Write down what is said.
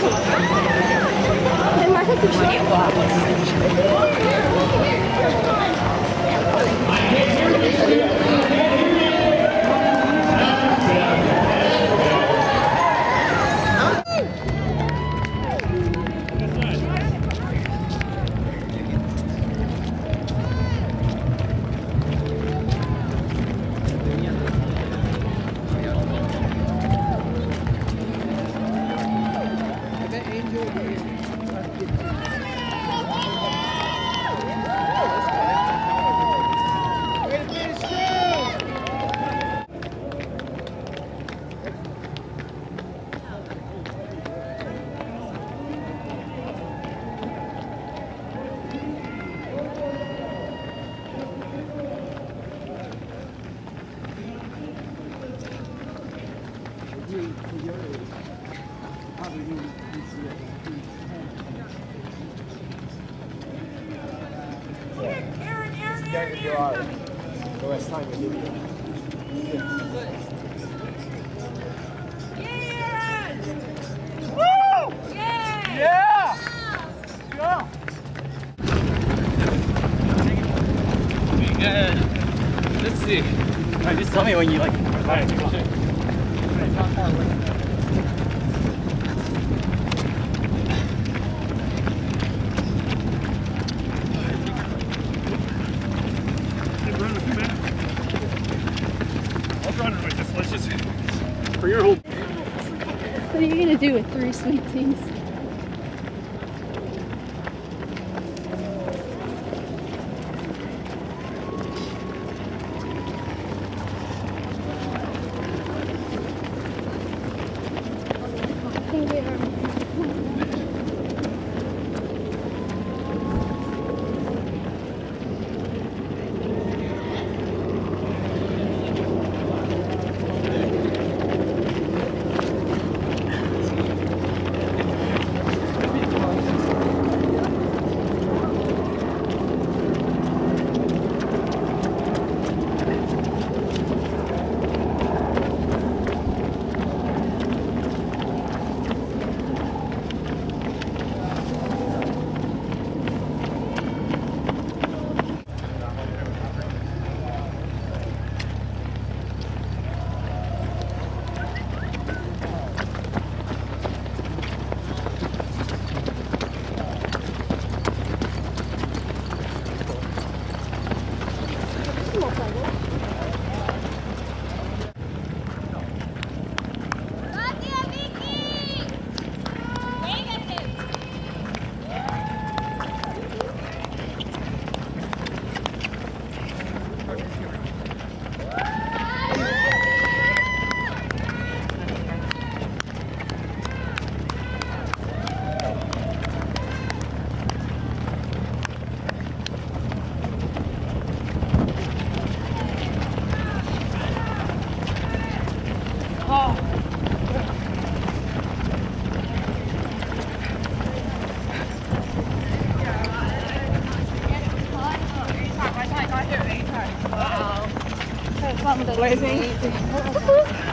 Ty máš taky. You are. The less time I give you. Let's see. Just tell me when you like. All right, I'll run it with this. Let's just for your whole. You do with three sweet flores, hein?